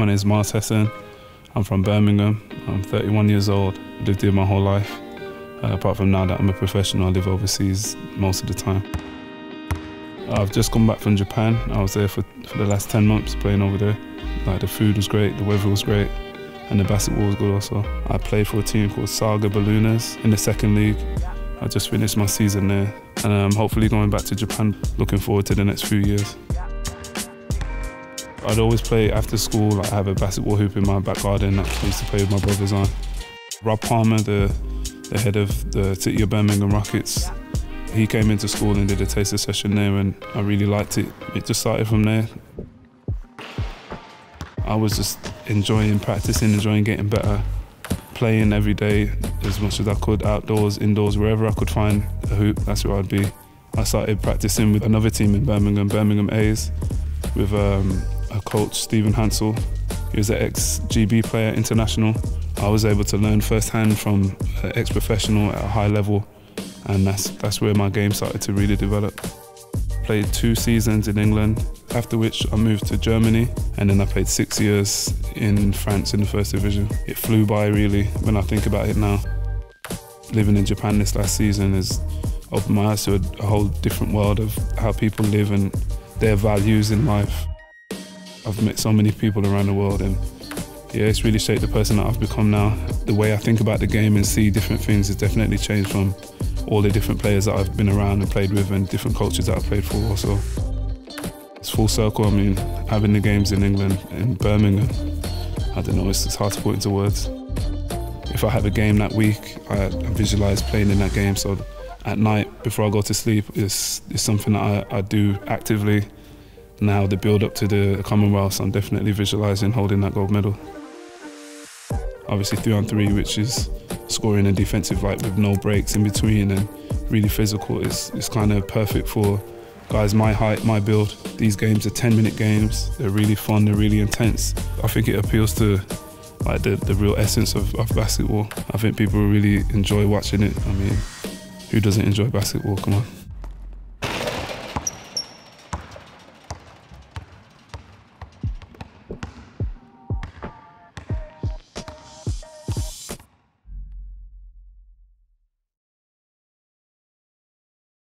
My name is Myles Hesson. I'm from Birmingham. I'm 31 years old. I've Lived here my whole life. Uh, apart from now that I'm a professional, I live overseas most of the time. I've just come back from Japan. I was there for, for the last 10 months playing over there. Like the food was great, the weather was great, and the basketball was good also. I played for a team called Saga Ballooners in the second league. I just finished my season there, and I'm hopefully going back to Japan. Looking forward to the next few years. I'd always play after school. Like I have a basketball hoop in my back garden that I used to play with my brothers on. Rob Palmer, the, the head of the City of Birmingham Rockets, he came into school and did a taster session there and I really liked it. It just started from there. I was just enjoying practicing, enjoying getting better, playing every day as much as I could, outdoors, indoors, wherever I could find a hoop, that's where I'd be. I started practicing with another team in Birmingham, Birmingham A's, with um, a coach, Stephen Hansel. He was an ex-GB player, international. I was able to learn firsthand from an ex-professional at a high level, and that's, that's where my game started to really develop. Played two seasons in England, after which I moved to Germany, and then I played six years in France in the first division. It flew by really when I think about it now. Living in Japan this last season has opened my eyes to a whole different world of how people live and their values in life. I've met so many people around the world and yeah, it's really shaped the person that I've become now. The way I think about the game and see different things has definitely changed from all the different players that I've been around and played with and different cultures that I've played for also. It's full circle, I mean, having the games in England, in Birmingham, I don't know, it's, it's hard to put into words. If I have a game that week, I, I visualise playing in that game, so at night before I go to sleep is, is something that I, I do actively. Now the build up to the Commonwealth, I'm definitely visualising holding that gold medal. Obviously three on three, which is scoring a defensive right with no breaks in between and really physical. It's, it's kind of perfect for guys my height, my build. These games are 10 minute games. They're really fun, they're really intense. I think it appeals to like the, the real essence of, of basketball. I think people really enjoy watching it. I mean, who doesn't enjoy basketball? Come on.